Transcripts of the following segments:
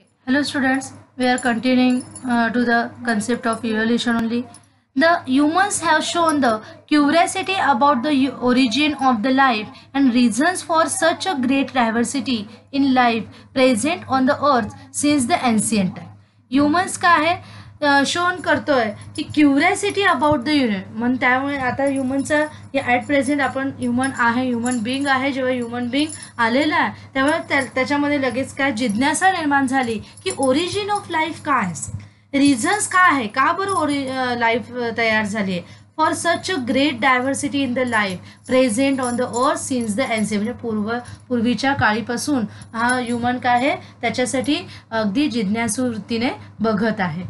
Hello students, we are continuing uh, to the concept of evolution only. The humans have shown the curiosity about the origin of the life and reasons for such a great diversity in life present on the earth since the ancient time. Humans का है shown करतोय की curiosity about the unit मग त्यामुळे आता ह्युमनचा हे at present आपण ह्युमन आहे ह्युमन बिंग आहे जेव्हा ह्युमन बिंग आलेलं आहे त्यामुळे त्या त्याच्यामध्ये लगेच काय जिज्ञासा निर्माण झाली की ओरिजिन ऑफ लाईफ काय असेल रिझन्स काय आहे का बरं ओरि लाईफ तयार झाली आहे for such a great diversity in the life present on the earth since the एन्से म्हणजे पूर्व पूर्वीच्या काळीपासून हा ह्युमन काय आहे त्याच्यासाठी अगदी जिज्ञासू वृत्तीने बघत आहे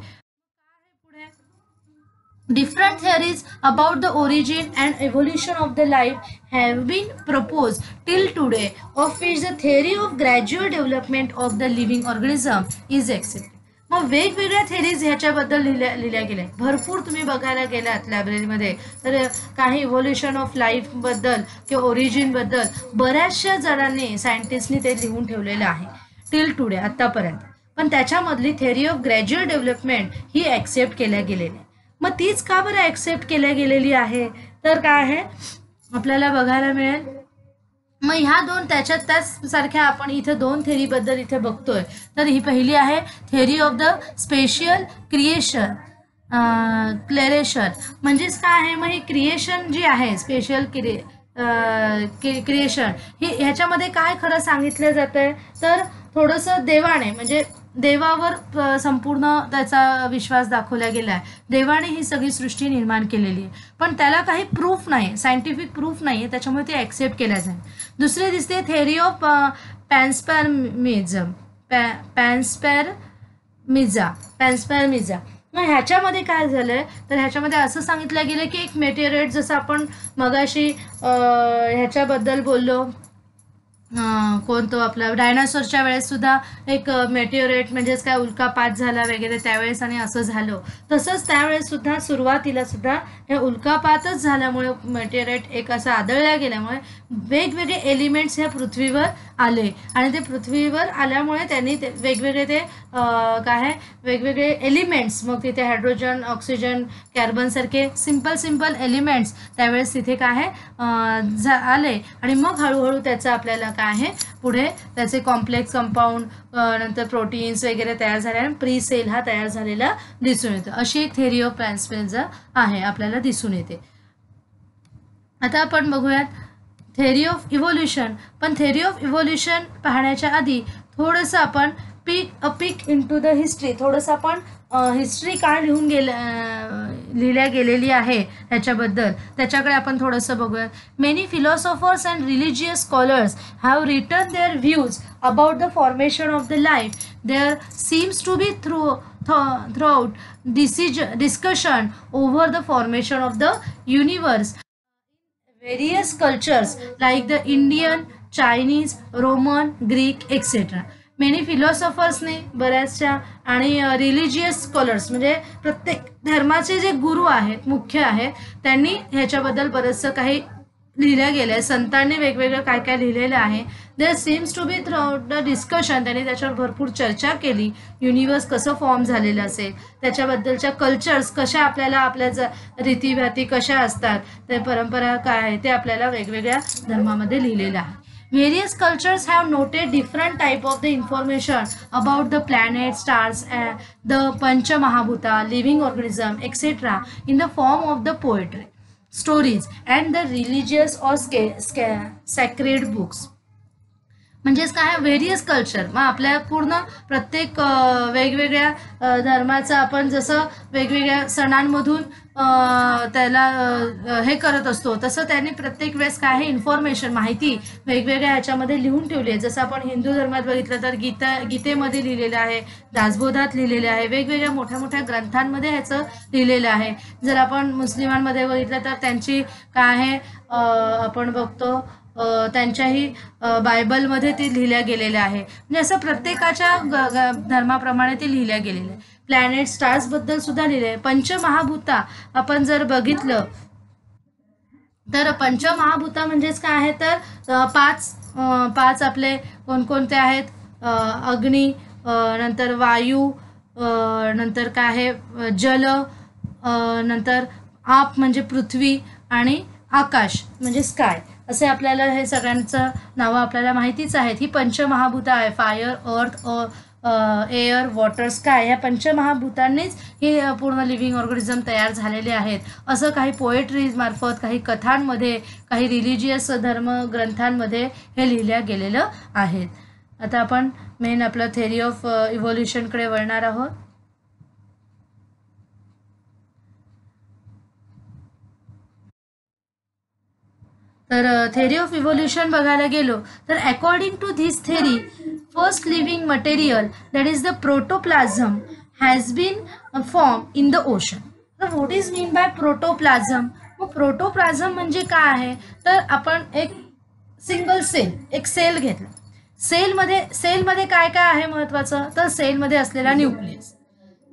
Different theories about the origin and evolution of the life have been proposed till today, of which the theory of gradual development of the living organism is accepted. मग वेगवेगळ्या थेरीज ह्याच्याबद्दल लिहिल्या लिहिल्या गेल्या भरपूर तुम्ही बघायला गेलात लायब्ररीमध्ये तर काही इव्होल्युशन ऑफ लाईफबद्दल किंवा ओरिजिनबद्दल बऱ्याचशा जणांनी सायंटिस्टनी ते लिहून ठेवलेलं आहे टिल टुडे आत्तापर्यंत पण त्याच्यामधली थेरी ऑफ ग्रॅज्युअल डेव्हलपमेंट ही ॲक्सेप्ट केल्या गेलेली मग तीच का बरं ॲक्सेप्ट केल्या गेलेली आहे तर काय आहे आपल्याला बघायला मिळेल मग ह्या दोन त्याच्यात त्याच सारख्या आपण इथे दोन थेरीबद्दल इथे बघतोय तर ही पहिली आहे theory of the special creation क्लेरेशन म्हणजेच काय आहे मग ही क्रिएशन जी आहे स्पेशल क्रिए क्रिएशन ही ह्याच्यामध्ये काय खरं सांगितलं जातं आहे तर थोडंसं देवाणे म्हणजे देवावर संपूर्ण त्याचा विश्वास दाखवला गेला आहे देवाने ही सगळी सृष्टी निर्माण केलेली आहे पण त्याला काही प्रूफ नाही सायंटिफिक प्रूफ नाही आहे त्याच्यामुळे ते ॲक्सेप्ट केल्या जाईल दुसरी दिसते थेरी ऑफ पॅन्स्पॅरमिझम पॅ पॅन्स्पॅर मिझा पॅन्स्पॅर मिझा मग ह्याच्यामध्ये काय झालं आहे तर ह्याच्यामध्ये असं सांगितलं गेलं की एक मेटेरियट जसं आपण मगाशी ह्याच्याबद्दल बोललो कोणतो आपला डायनासोरच्या वेळेससुद्धा एक मेटिओरेट म्हणजेच काय उल्कापात झाला वगैरे त्यावेळेस आणि असं झालं तसंच त्यावेळेससुद्धा सुद्धा हे उल्कापातच झाल्यामुळे मेटिओरेट एक असा आदळल्या गेल्यामुळे वेगवेगळे एलिमेंट्स ह्या पृथ्वीवर आले आणि ते पृथ्वीवर आल्यामुळे त्यांनी ते वेगवेगळे ते काय वेगवेगळे एलिमेंट्स मग तिथे हायड्रोजन ऑक्सिजन कॅर्बनसारखे सिंपल सिंपल एलिमेंट्स त्यावेळेस तिथे काय आले आणि मग हळूहळू त्याचा आपल्याला का आहे पुढे त्याचे कॉम्प्लेक्स कंपाऊंड नंतर प्रोटीन्स वगैरे तयार झाले आणि प्री सेल हा तयार झालेला दिसून येतो अशी एक थेरी ऑफ प्लॅन्सपेन्झा आहे आपल्याला दिसून येते आता आपण बघूयात थेरी ऑफ इव्होल्युशन पण थेरी ऑफ इव्होल्युशन पाहण्याच्या आधी थोडंसं आपण peek a peek into the the history थोडंसं आपण हिस्ट्री काय लिहून गेल्या लिहिल्या गेलेली आहे ह्याच्याबद्दल त्याच्याकडे आपण थोडंसं बघूया many philosophers and religious scholars have return their views about the formation of the life there seems to be through throughout disease discussion over the formation of the universe various cultures like the Indian Chinese Roman Greek etcetera many फिलॉसॉफर्सने बऱ्याचशा आणि religious scholars म्हणजे प्रत्येक धर्माचे जे गुरु आहेत मुख्य आहेत त्यांनी ह्याच्याबद्दल बरंचसं काही लिहिलं गेलं आहे संतांनी वेगवेगळं काय काय लिहिलेलं आहे there seems to be through the discussion त्यांनी त्याच्यावर भरपूर चर्चा केली युनिवर्स कसं फॉर्म झालेलं असेल त्याच्याबद्दलच्या कल्चर्स कशा आपल्याला आपल्या ज रीतीभाती कशा असतात ते परंपरा काय आहे ते आपल्याला वेगवेगळ्या धर्मामध्ये लिहिलेलं आहे Various cultures have noted different type of the information about the planet, stars, uh, the Pancha Mahabhuta, living organism, etc. in the form of the poetry, stories and the religious or sacred books. म्हणजेच काय various culture मग आपल्या पूर्ण प्रत्येक वेगवेगळ्या धर्माचा आपण जसं वेगवेगळ्या सणांमधून त्याला हे करत असतो तसं त्यांनी प्रत्येक वेळेस काय आहे इन्फॉर्मेशन माहिती वेगवेगळ्या ह्याच्यामध्ये लिहून ठेवली आहे जसं आपण हिंदू धर्मात बघितलं तर गीता गीतेमध्ये लिहिलेलं आहे दासबोधात लिहिलेलं आहे वेगवेगळ्या मोठ्या मोठ्या ग्रंथांमध्ये ह्याचं लिहिलेलं आहे जर आपण मुस्लिमांमध्ये बघितलं तर त्यांची काय आहे आपण बघतो त्यांच्याही बायबलमध्ये ते लिहिल्या गेलेल्या आहे म्हणजे असं प्रत्येकाच्या धर्माप्रमाणे ते लिहिल्या गेलेलं आहे प्लॅनेट स्टार्सबद्दल सुद्धा लिहिले पंचमहाभूता आपण जर बघितलं तर पंचमहाभूता म्हणजेच काय आहे तर पाच पाच आपले कोणकोणते आहेत अग्नी नंतर वायू नंतर काय आहे जल नंतर आप म्हणजे पृथ्वी आणि आकाश म्हणजे स्काय असे आपल्याला हे सगळ्यांचं नावं आपल्याला माहितीच आहेत ही पंचमहाभूत आहे फायर अर्थ अ एअर वॉटर स्काय ह्या पंचमहाभूतांनीच ही पूर्ण लिव्हिंग ऑर्गनिझम तयार झालेले आहेत असं काही पोएट्रीजमार्फत काही कथांमध्ये काही रिलिजियस धर्म ग्रंथांमध्ये हे लिहिल्या गेलेलं आहेत आता आपण मेन आपलं थेरी ऑफ इव्होल्युशनकडे वळणार आहोत तर थेरी ऑफ इव्होल्युशन बघायला गेलो तर according to this theory first living material that is the protoplasm has been form in the ocean तर what is mean by protoplasm मग प्रोटोप्लाझम म्हणजे काय आहे तर आपण एक सिंगल सेल एक सेल घेतला सेलमध्ये सेलमध्ये काय काय आहे महत्त्वाचं तर सेलमध्ये असलेला न्यूक्लियस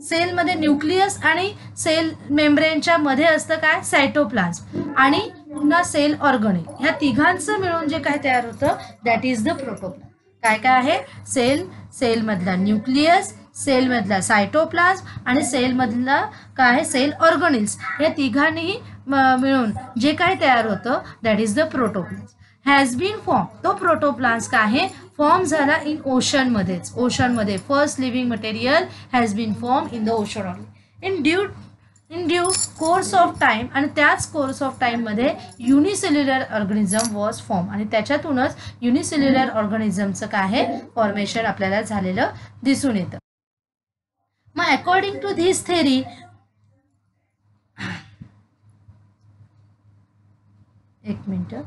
सेलमध्ये न्यूक्लियस आणि सेल मेम्ब्रेनच्या मध्ये असतं काय सायटोप्लाझम आणि पुन्हा सेल ऑर्गनिक ह्या तिघांचं मिळून जे काय तयार होतं दॅट इज द प्रोटोप्लास्ट काय काय आहे सेल सेलमधला न्यूक्लियस सेलमधला सायटोप्लास आणि सेलमधला काय आहे सेल ऑर्गनिल्स या तिघांनीही मिळून जे काय तयार होतं that is the protoplast has been form तो प्रोटोप्लान्स काय आहे फॉर्म झाला इन ओशनमध्येच ओशनमध्ये first living material has been form in the ocean organ in due in due course of time आणि त्याच कोर्स ऑफ मध्ये युनिसेल्युलर ऑर्गनिझम वॉज फॉर्म आणि त्याच्यातूनच युनिसेल्युलर ऑर्गनिझमचं काय आहे फॉर्मेशन आपल्याला झालेलं दिसून येतं मग अकॉर्डिंग टू धीस थेरी एक मिनटं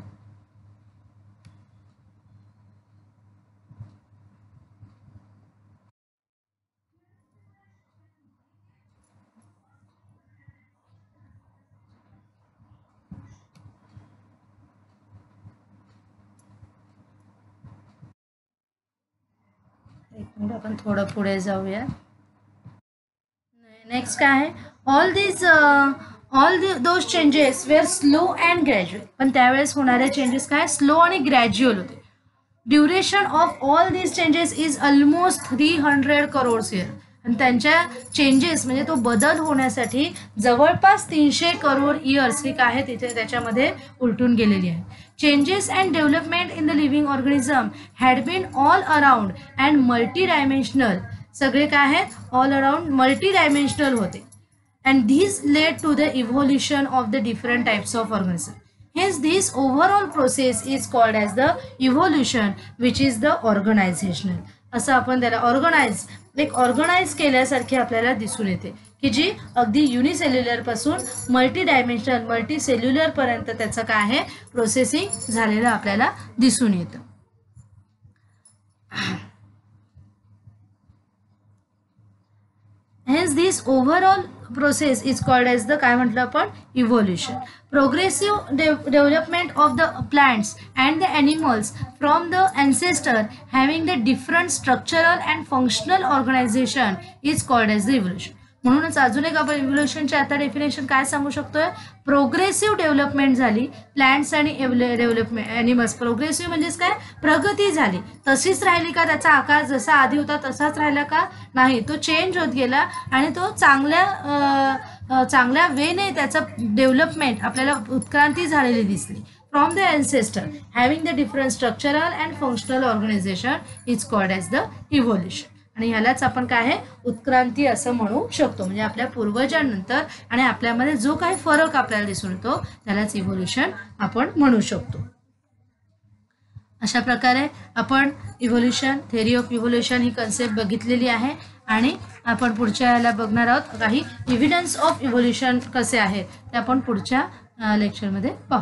आपण थोडं पुढे जाऊया नेक्स्ट काय आहे all these all those changes were slow and gradual पण त्यावेळेस होणारे चेंजेस काय स्लो आणि ग्रॅज्युअल होते duration of all these changes is almost three hundred crores year त्यांच्या चेंजेस म्हणजे तो बदल होण्यासाठी जवळपास तीनशे करोड इयर्स ही काय तिथे त्याच्यामध्ये उलटून गेलेली आहे changes and development in the living organism had been all around and multi dimensional सगळे काय आहेत ऑल अराउंड मल्टी डायमेन्शनल होते and these led to the evolution of the different types of organism hence this overall process is called as the evolution which is the organisational असं आपण त्याला organise एक organise केल्यासारखी आपल्याला दिसून येते की जी अगदी पासून मल्टी डायमेन्शनल मल्टी पर्यंत त्याचं काय आहे प्रोसेसिंग झालेलं आपल्याला दिसून येतं hence this overall process is called as the काय म्हटलं आपण evolution progressive development of the plants and the animals from the ancestor having the different structural and functional organisation is called as the evolution म्हणूनच अजून एक आपण इव्होल्युशनचे आता definition काय सांगू शकतोय प्रोग्रेसिव्ह डेव्हलपमेंट झाली प्लांट्स आणि डेव्हलपमेंट ॲनिमल्स प्रोग्रेसिव्ह म्हणजेच काय प्रगती झाली तशीच राहिली का त्याचा आकार जसा आधी होता तसाच राहिला का नाही तो चेंज होत गेला आणि तो चांगल्या चांगल्या वेने त्याचं डेव्हलपमेंट आपल्याला उत्क्रांती झालेली दिसली from the ancestor having the different structural and functional organisation is called as the evolution आणि ह्यालाच आपण काय आहे उत्क्रांती असं म्हणू शकतो म्हणजे आपल्या पूर्वजांनंतर आणि आपल्यामध्ये जो काही फरक आपल्याला दिसून येतो त्यालाच इव्होल्युशन आपण म्हणू शकतो अशा प्रकारे आपण इव्होल्युशन थेअरी ऑफ इव्होल्युशन ही कन्सेप्ट बघितलेली आहे आणि आपण पुढच्या याला बघणार आहोत काही इव्हिडन्स ऑफ इव्होल्युशन कसे आहेत ते आपण पुढच्या लेक्चरमध्ये पाहू